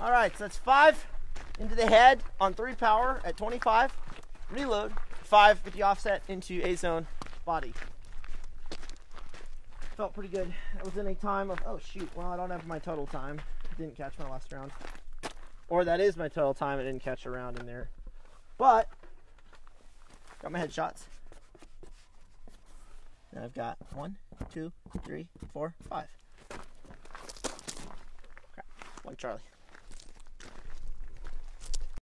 All right, so that's five into the head on three power at 25. Reload. Five with the offset into A zone body. Felt pretty good. That was in a time of, oh shoot, well, I don't have my total time. Didn't catch my last round. Or that is my total time. I didn't catch a round in there. But, got my headshots. And I've got one, two, three, four, five. Crap. One Charlie.